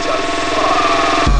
Shall fall.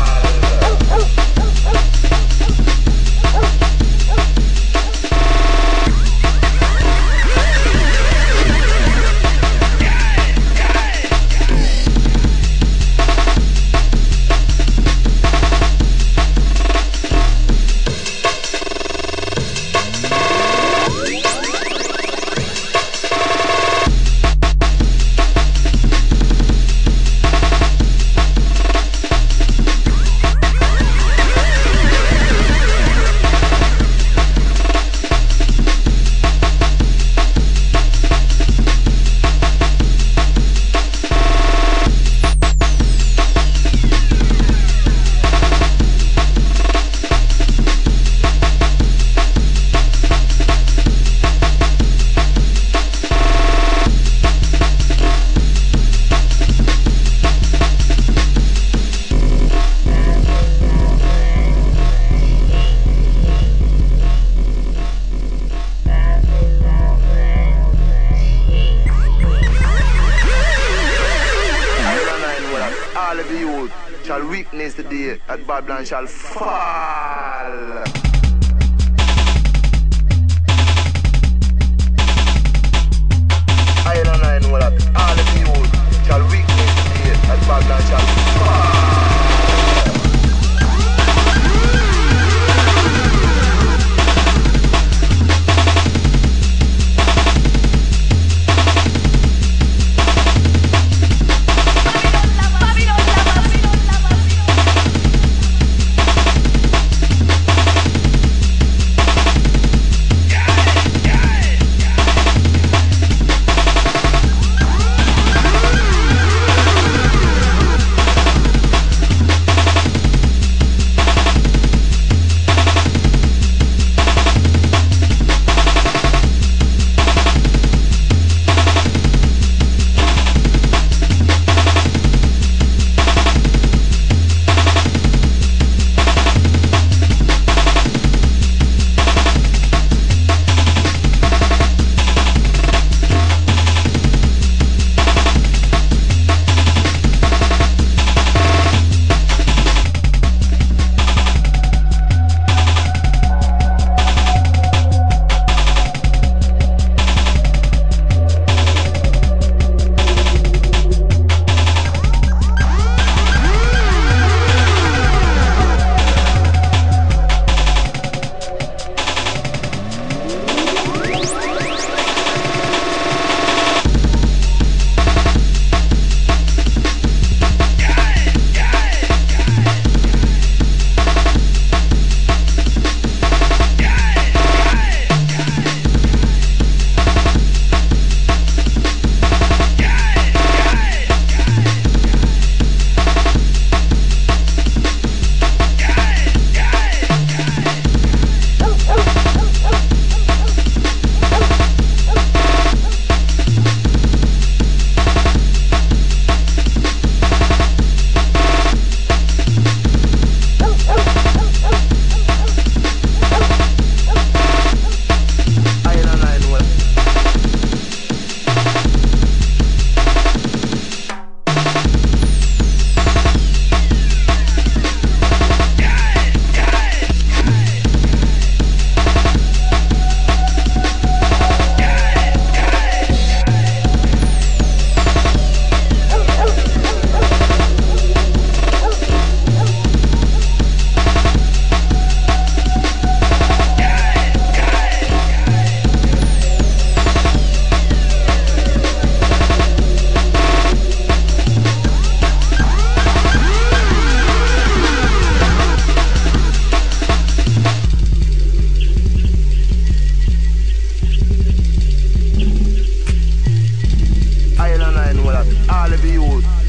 I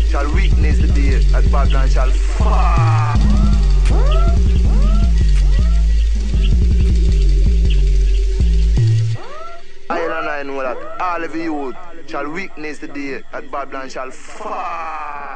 shall witness the day that Babylon shall fall. I and I know that all of you shall witness the day that Babylon shall fall.